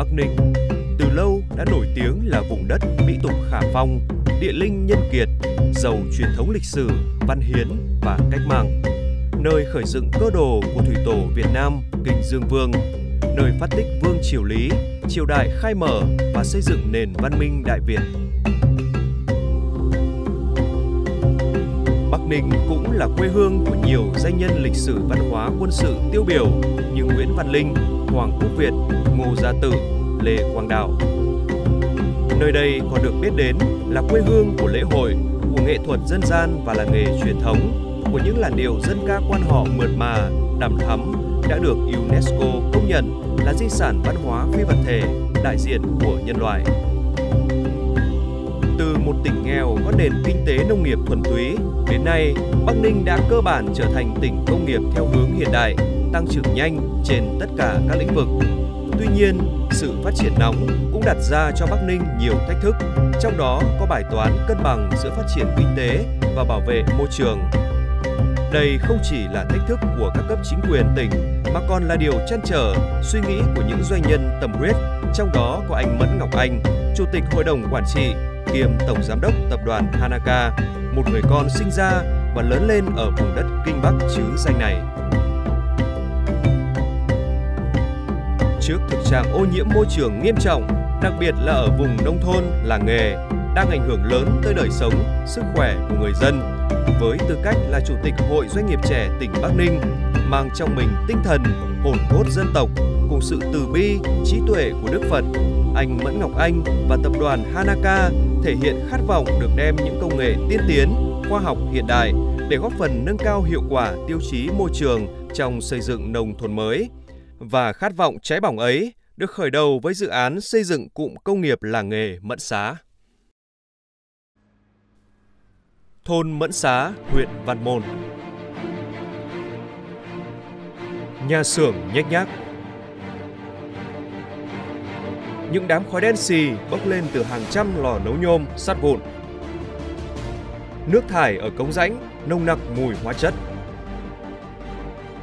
Bắc Ninh từ lâu đã nổi tiếng là vùng đất mỹ tục khả phong, địa linh nhân kiệt, giàu truyền thống lịch sử, văn hiến và cách mạng. Nơi khởi dựng cơ đồ của thủy tổ Việt Nam Kinh Dương Vương, nơi phát tích Vương Triều Lý, triều đại khai mở và xây dựng nền văn minh Đại Việt. Bắc Ninh cũng là quê hương của nhiều danh nhân lịch sử văn hóa quân sự tiêu biểu như Nguyễn Văn Linh, Hoàng Quốc Việt, Ngô Gia Tử, Lê Quang Đạo. Nơi đây còn được biết đến là quê hương của lễ hội, của nghệ thuật dân gian và làng nghề truyền thống, của những làn điệu dân ca quan họ mượt mà, đằm thắm đã được UNESCO công nhận là di sản văn hóa phi vật thể đại diện của nhân loại. Từ một tỉnh nghèo có nền kinh tế nông nghiệp thuần túy, đến nay Bắc Ninh đã cơ bản trở thành tỉnh công nghiệp theo hướng hiện đại, tăng trưởng nhanh trên tất cả các lĩnh vực. Tuy nhiên, sự phát triển nóng cũng đặt ra cho Bắc Ninh nhiều thách thức, trong đó có bài toán cân bằng giữa phát triển kinh tế và bảo vệ môi trường. Đây không chỉ là thách thức của các cấp chính quyền tỉnh mà còn là điều chăn trở, suy nghĩ của những doanh nhân tâm huyết, trong đó có anh Mẫn Ngọc Anh, Chủ tịch Hội đồng Quản trị kiêm Tổng Giám đốc Tập đoàn Hanaka, một người con sinh ra và lớn lên ở vùng đất Kinh Bắc chứ danh này. Trước thực trạng ô nhiễm môi trường nghiêm trọng, đặc biệt là ở vùng nông thôn, làng nghề, đang ảnh hưởng lớn tới đời sống, sức khỏe của người dân. Với tư cách là Chủ tịch Hội Doanh nghiệp trẻ tỉnh Bắc Ninh, mang trong mình tinh thần, hồn cốt dân tộc cùng sự từ bi, trí tuệ của Đức Phật, anh Mẫn Ngọc Anh và tập đoàn Hanaka thể hiện khát vọng được đem những công nghệ tiên tiến, khoa học hiện đại để góp phần nâng cao hiệu quả tiêu chí môi trường trong xây dựng nông thôn mới. Và khát vọng cháy bỏng ấy được khởi đầu với dự án xây dựng cụm công nghiệp làng nghề Mẫn Xá. Thôn Mẫn Xá, huyện Văn Môn Nhà xưởng nhếch nhác những đám khói đen xì bốc lên từ hàng trăm lò nấu nhôm, sắt vụn. Nước thải ở cống rãnh nồng nặc mùi hóa chất.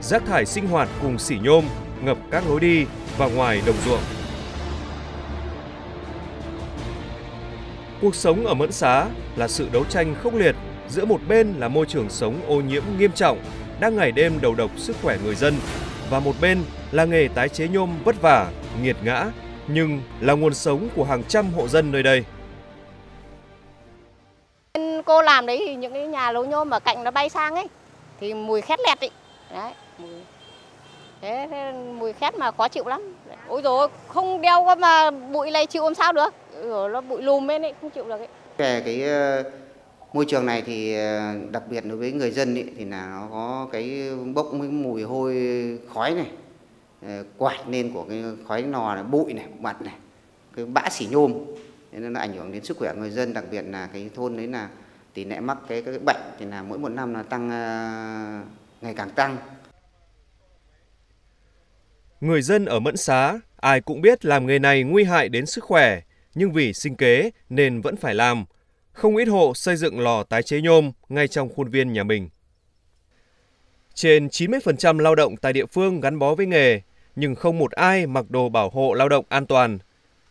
Rác thải sinh hoạt cùng xỉ nhôm ngập các lối đi và ngoài đồng ruộng. Cuộc sống ở Mẫn Xá là sự đấu tranh khốc liệt giữa một bên là môi trường sống ô nhiễm nghiêm trọng, đang ngày đêm đầu độc sức khỏe người dân, và một bên là nghề tái chế nhôm vất vả, nghiệt ngã nhưng là nguồn sống của hàng trăm hộ dân nơi đây. Cô làm đấy thì những cái nhà lấu nhôm ở cạnh nó bay sang ấy thì mùi khét lẹt ấy. Đấy, mùi. Thế, thế mùi khét mà khó chịu lắm. Ôi rồi không đeo qua mà bụi này chịu làm sao được. Rồi nó bụi lùm lên ấy không chịu được ấy. Về cái ờ, môi trường này thì ờ, đặc biệt đối với người dân ấy, thì là nó có cái bốc cái mùi hôi khói này ờ, quạt lên của cái khói nò này, bụi này, mặt này, cái bã xỉ nhôm nên nó ảnh hưởng đến sức khỏe người dân đặc biệt là cái thôn đấy là tỷ lệ mắc cái cái bệnh thì là mỗi một năm là tăng uh, ngày càng tăng. Người dân ở Mẫn Xá ai cũng biết làm nghề này nguy hại đến sức khỏe, nhưng vì sinh kế nên vẫn phải làm. Không ít hộ xây dựng lò tái chế nhôm ngay trong khuôn viên nhà mình. Trên 90% lao động tại địa phương gắn bó với nghề, nhưng không một ai mặc đồ bảo hộ lao động an toàn.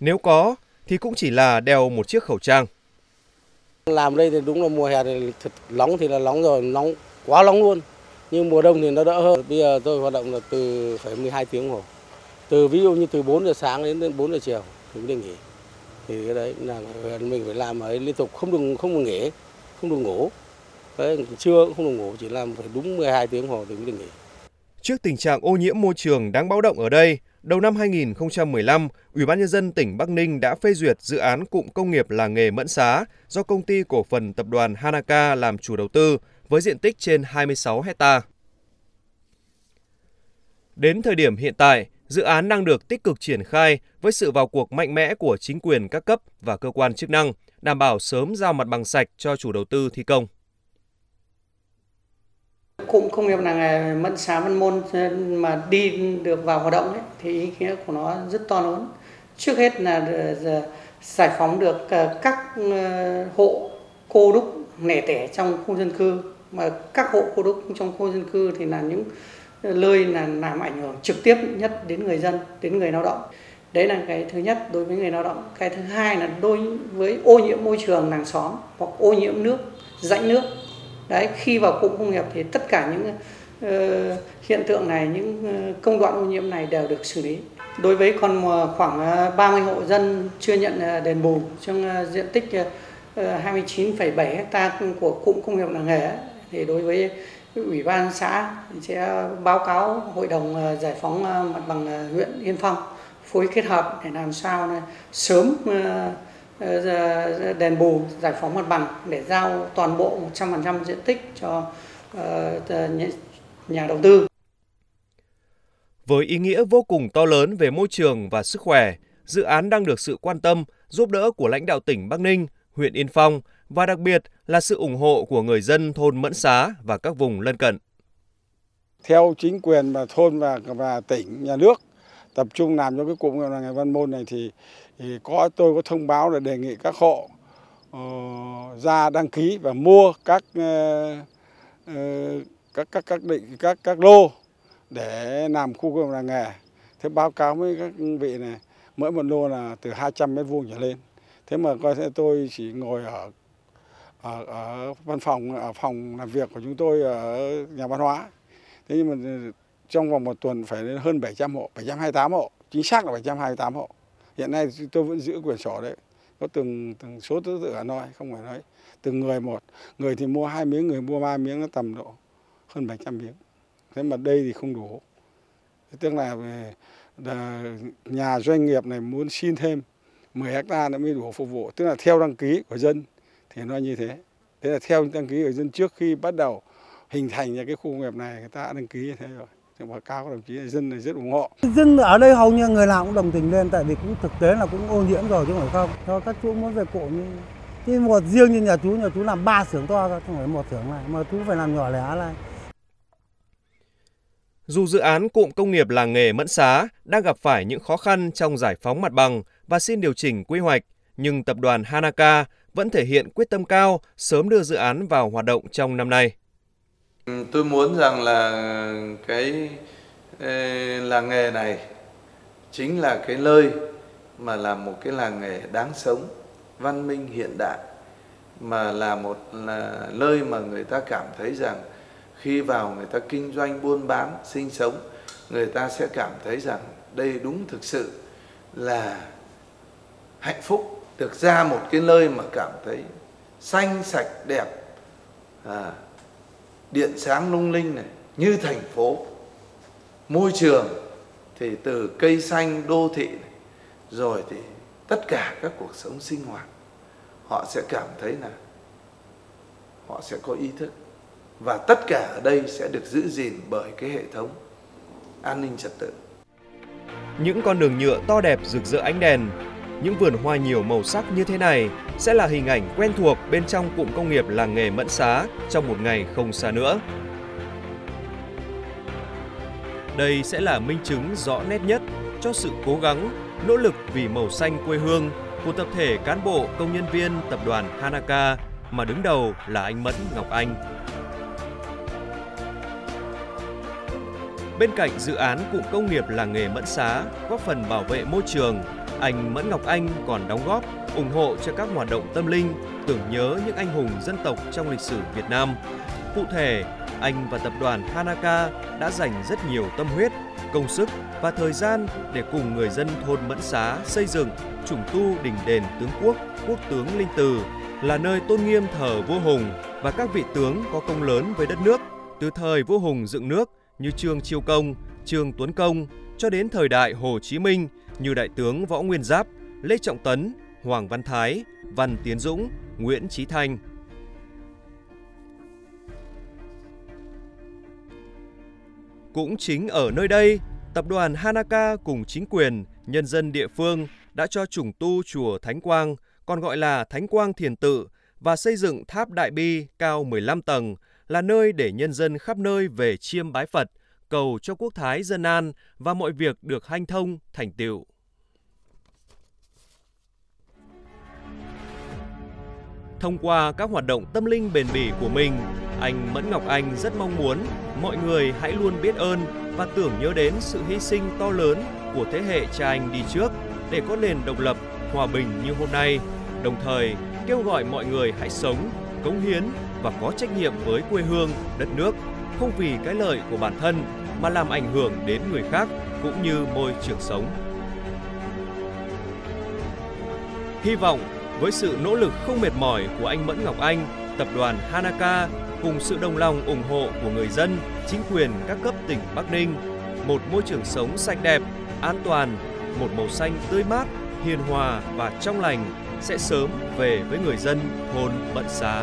Nếu có, thì cũng chỉ là đeo một chiếc khẩu trang. Làm đây thì đúng là mùa hè thì thật nóng thì là nóng rồi, nóng quá nóng luôn. Nhưng mùa đông thì nó đỡ hơn. Bây giờ tôi hoạt động là từ phải 12 tiếng hồ. Từ ví dụ như từ 4 giờ sáng đến 4 giờ chiều thì mới được nghỉ. Thì cái đấy là mình phải làm ấy liên tục không được không được nghỉ, không được ngủ. Đấy, trưa cũng không được ngủ, chỉ làm phải đúng 12 tiếng hồ thì mới được nghỉ. Trước tình trạng ô nhiễm môi trường đáng báo động ở đây, đầu năm 2015, Ủy ban nhân dân tỉnh Bắc Ninh đã phê duyệt dự án cụm công nghiệp làng nghề Mẫn Xá do công ty cổ phần tập đoàn Hanaka làm chủ đầu tư với diện tích trên 26 hecta. Đến thời điểm hiện tại, dự án đang được tích cực triển khai với sự vào cuộc mạnh mẽ của chính quyền các cấp và cơ quan chức năng, đảm bảo sớm giao mặt bằng sạch cho chủ đầu tư thi công. Cụm công nghiệp làng nghề Mẫn Xá Văn Môn mà đi được vào hoạt động ấy, thì ý nghĩa của nó rất to lớn. Trước hết là giải phóng được ờ, các ờ, hộ cô đúc nẻ tẻ trong khu dân cư mà các hộ cô đúc trong khu dân cư thì là những nơi là làm ảnh hưởng trực tiếp nhất đến người dân, đến người lao động. đấy là cái thứ nhất đối với người lao động. Cái thứ hai là đối với ô nhiễm môi trường làng xóm hoặc ô nhiễm nước rãnh nước. Đấy khi vào cụm công nghiệp thì tất cả những uh, hiện tượng này những ờ, công đoạn ô nhiễm này đều được xử lý. Đối với còn khoảng ờ, 30 hộ dân chưa nhận đền bù trong diện tích 29,7 hecta của cụm công nghiệp làng nghề thì đối với ủy ban xã sẽ báo cáo hội đồng ờ, giải phóng ờ, mặt bằng ờ, huyện Yên Phong phối kết hợp để làm sao sớm đền bù giải phóng mặt bằng để giao toàn bộ 100% diện tích cho nhà đầu tư. Với ý nghĩa vô cùng to lớn về môi trường và sức khỏe, dự án đang được sự quan tâm, giúp đỡ của lãnh đạo tỉnh Bắc Ninh, huyện Yên Phong và đặc biệt là sự ủng hộ của người dân thôn Mẫn Xá và các vùng lân cận. Theo chính quyền và thôn và và tỉnh, nhà nước tập trung làm cho cái cụm làng nghề Văn Môn này thì, thì có tôi có thông báo là đề nghị các hộ uh, ra đăng ký và mua các uh, uh, các các các định các các lô để làm khu công làng nghề. Thế báo cáo với các vị này mỗi một lô là từ 200 mét vuông trở lên. Thế mà coi tôi chỉ ngồi ở ở, ở văn phòng ở phòng làm việc của chúng tôi ở nhà văn hóa. Thế nhưng mà ừ, trong vòng một tuần phải đến hơn 700 hộ, 728 hộ, chính xác là 728 hộ. Hiện nay tôi vẫn giữ quyền sổ đấy. Có từng từng số thứ tự ở nói, không phải nói từng người một. Người thì mua hai miếng, người mua ba miếng nó tầm độ hơn 700 miếng. Thế mà đây thì không đủ. Tức là ừ, về nhà doanh nghiệp này muốn xin thêm 10 hecta nữa mới đủ phục vụ. Tức là theo đăng ký của dân thì nó như thế. Thế là theo đăng ký của dân trước khi bắt đầu hình thành ra cái khu công nghiệp này người ta đã đăng ký như thế rồi. Nhưng mà cao đồng chí dân này rất ủng hộ. Dân ở đây hầu như người nào cũng đồng tình lên tại vì cũng thực tế là cũng ô nhiễm rồi chứ không phải không. Cho các chú muốn về cộ như chứ một riêng như nhà chú nhà chú làm ba xưởng to không phải một xưởng này mà chú phải làm nhỏ lẻ này. Dù dự án cụm công nghiệp làng nghề Mẫn Xá đang gặp phải những khó khăn trong giải phóng mặt bằng và xin điều chỉnh quy hoạch, nhưng tập đoàn Hanaka vẫn thể hiện quyết tâm cao sớm đưa dự án vào hoạt động trong năm nay. Ừ, tôi muốn rằng là cái làng nghề này chính là cái nơi mà là một cái làng nghề đáng sống, văn minh hiện đại mà là một là nơi mà người ta cảm thấy rằng khi vào người ta kinh doanh buôn bán sinh sống người ta sẽ cảm thấy rằng đây đúng thực sự là hạnh phúc được ra một cái nơi mà cảm thấy xanh sạch đẹp à, điện sáng lung linh này như thành phố môi trường thì từ cây xanh đô thị này, rồi thì tất cả các cuộc sống sinh hoạt họ sẽ cảm thấy là họ sẽ có ý thức và tất cả ở đây sẽ được giữ gìn bởi cái hệ thống an ninh trật tự. Những con đường nhựa to đẹp rực rỡ ánh đèn, những vườn hoa nhiều màu sắc như thế này sẽ là hình ảnh quen thuộc bên trong cụm công nghiệp làng nghề Mẫn Xá trong một ngày không xa nữa. Đây sẽ là minh chứng rõ nét nhất cho sự cố gắng, nỗ lực vì màu xanh quê hương của tập thể cán bộ công nhân viên tập đoàn Hanaka mà đứng đầu là anh Mẫn Ngọc Anh. Bên cạnh dự án cụm công nghiệp làng nghề Mẫn Xá góp phần bảo vệ môi trường, anh Mẫn Ngọc Anh còn đóng góp ủng hộ cho các hoạt động tâm linh tưởng nhớ những anh hùng dân tộc trong lịch sử Việt Nam. Cụ thể, anh và tập đoàn Hanaka đã dành rất nhiều tâm huyết, công sức và thời gian để cùng người dân thôn Mẫn Xá xây dựng, trùng tu đình đền tướng quốc, quốc tướng Linh Từ là nơi tôn nghiêm thờ vua Hùng và các vị tướng có công lớn với đất nước từ thời vua Hùng dựng nước như Trương Chiêu Công, Trương Tuấn Công cho đến thời đại Hồ Chí Minh như Đại tướng Võ Nguyên Giáp, Lê Trọng Tấn, Hoàng Văn Thái, Văn Tiến Dũng, Nguyễn trí Thanh. Cũng chính ở nơi đây, tập đoàn Hanaka cùng chính quyền, nhân dân địa phương đã cho trùng tu chùa Thánh Quang, còn gọi là Thánh Quang Thiền Tự, và xây dựng tháp Đại Bi cao 15 tầng là nơi để nhân dân khắp nơi về chiêm bái Phật, cầu cho quốc thái dân an và mọi việc được hanh thông, thành tựu. Thông qua các hoạt động tâm linh bền bỉ của mình, anh Mẫn Ngọc Anh rất mong muốn mọi người hãy luôn biết ơn và tưởng nhớ đến sự hy sinh to lớn của thế hệ cha anh đi trước để có nền độc lập, hòa bình như hôm nay, đồng thời kêu gọi mọi người hãy sống, cống hiến và có trách nhiệm với quê hương, đất nước, không vì cái lợi của bản thân mà làm ảnh hưởng đến người khác cũng như môi trường sống. Hy vọng với sự nỗ lực không mệt mỏi của anh Mẫn Ngọc Anh, tập đoàn Hanaka cùng sự đồng lòng ủng hộ của người dân, chính quyền các cấp tỉnh Bắc Ninh, một môi trường sống sạch đẹp, an toàn, một màu xanh tươi mát, hiền hòa và trong lành sẽ sớm về với người dân thôn Bận Xá.